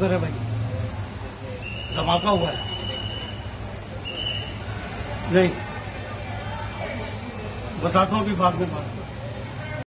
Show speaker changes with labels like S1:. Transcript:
S1: उधर है भाई। धमाका हुआ है। नहीं। बताता हूँ कि बाद में बात